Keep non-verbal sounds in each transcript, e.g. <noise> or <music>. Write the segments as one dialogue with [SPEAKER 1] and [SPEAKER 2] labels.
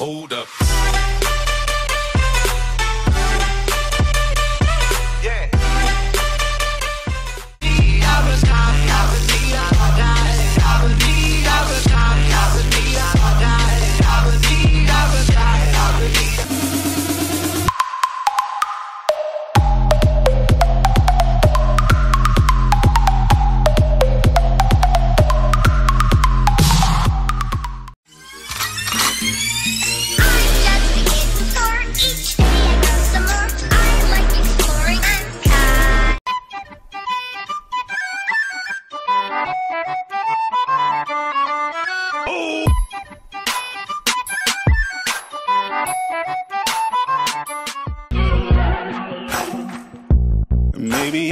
[SPEAKER 1] Hold up.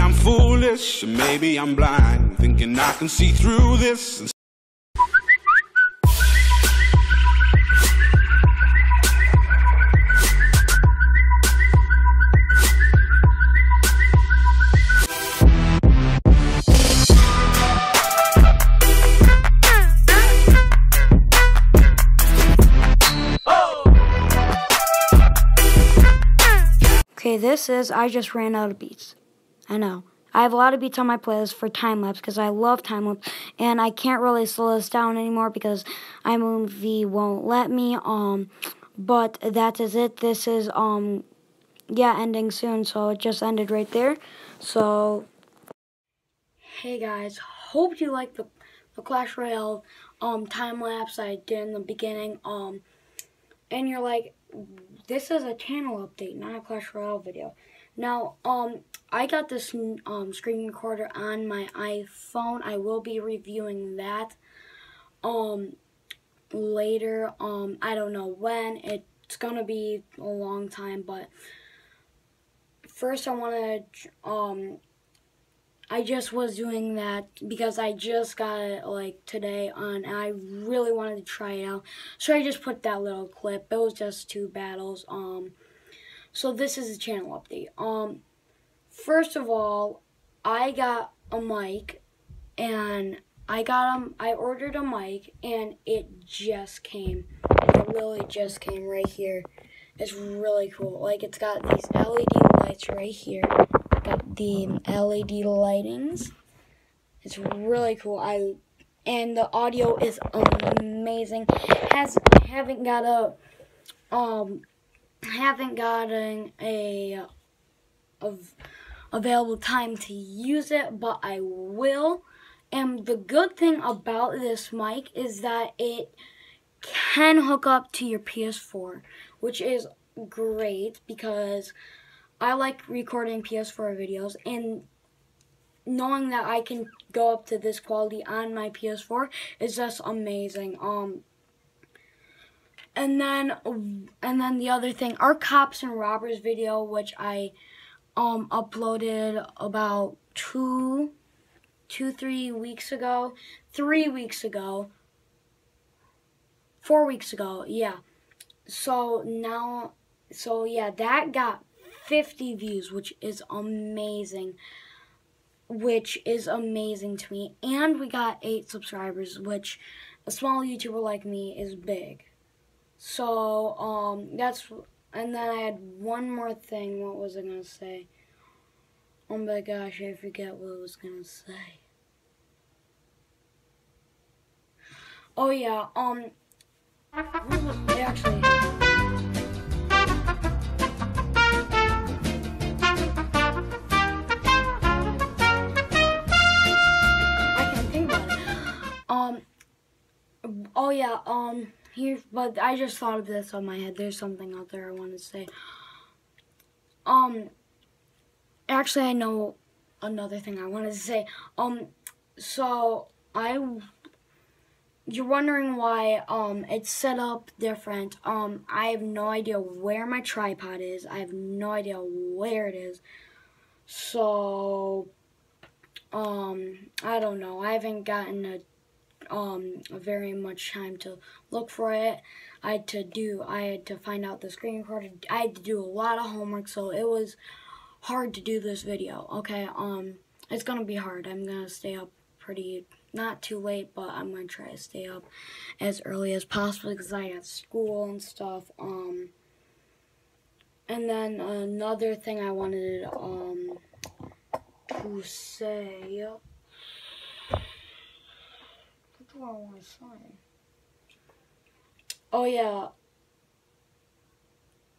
[SPEAKER 2] I'm
[SPEAKER 1] foolish, maybe I'm blind, thinking I can see through this.
[SPEAKER 3] Okay, this is I just ran out of beats. I know. I have a lot of beats on my playlist for time lapse because I love time lapse, and I can't really slow this down anymore because iMovie won't let me. Um, but that is it. This is um, yeah, ending soon. So it just ended right there. So, hey guys, hope you like the the Clash Royale um time lapse I did in the beginning. Um, and you're like, this is a channel update, not a Clash Royale video. Now, um, I got this um, screen recorder on my iPhone. I will be reviewing that um, later. Um, I don't know when. It's gonna be a long time, but first I want to um, I just was doing that because I just got it like today on and I really wanted to try it out. So I just put that little clip. It was just two battles. Um so this is a channel update. Um first of all, I got a mic and I got um I ordered a mic and it just came. It literally just came right here. It's really cool. Like it's got these LED lights right here. Got the LED lightings. It's really cool. I and the audio is amazing. Has haven't got a um haven't gotten a of available time to use it, but I will. And the good thing about this mic is that it can hook up to your PS4, which is great because I like recording PS4 videos and knowing that I can go up to this quality on my PS4 is just amazing. Um and then and then the other thing, our cops and robbers video which I um uploaded about two two three weeks ago, 3 weeks ago, 4 weeks ago. Yeah. So now so yeah, that got 50 views, which is amazing. Which is amazing to me. And we got 8 subscribers, which a small YouTuber like me is big. So, um, that's, and then I had one more thing. What was I gonna say? Oh my gosh, I forget what I was gonna say. Oh yeah, um, actually. Um. Oh yeah. Um. Here, but I just thought of this on my head. There's something out there I want to say. Um. Actually, I know another thing I wanted to say. Um. So I. You're wondering why um it's set up different. Um. I have no idea where my tripod is. I have no idea where it is. So um I don't know. I haven't gotten a um very much time to look for it. I had to do I had to find out the screen recorder. I had to do a lot of homework, so it was hard to do this video. Okay, um it's gonna be hard. I'm gonna stay up pretty not too late, but I'm gonna try to stay up as early as possible because I got school and stuff. Um, and then another thing I wanted um to say. Do I want to say? Oh yeah.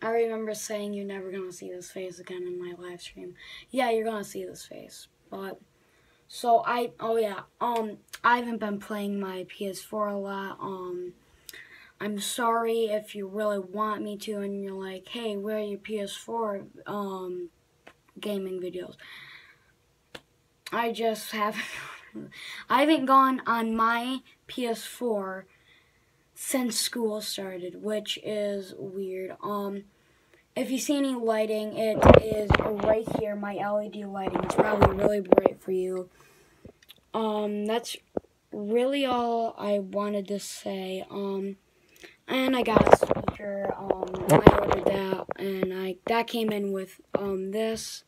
[SPEAKER 3] I remember saying you're never gonna see this face again in my live stream. Yeah, you're gonna see this face, but so I oh yeah um I haven't been playing my PS4 a lot um I'm sorry if you really want me to and you're like hey where are your PS4 um gaming videos I just <laughs> haven't <laughs> I haven't gone on my PS4 since school started, which is weird. Um, if you see any lighting, it is right here, my LED lighting. It's probably really bright for you. Um, that's really all I wanted to say. Um, and I got a speaker. Um, I ordered that, and I that came in with um this,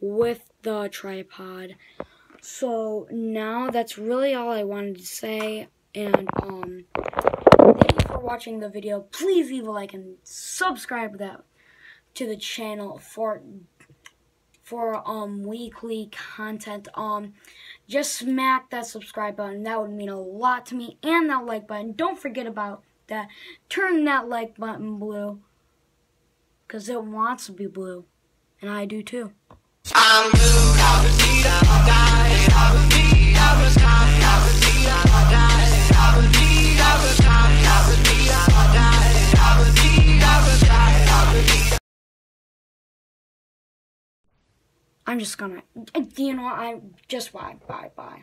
[SPEAKER 3] with the tripod. So now that's really all I wanted to say. And um, thank you for watching the video. Please leave a like and subscribe that to the channel for for um weekly content. Um, just smack that subscribe button. That would mean a lot to me. And that like button. Don't forget about that. Turn that like button blue. Because it wants to be blue. And I do too. I'm just gonna, you know, I just why, bye, bye.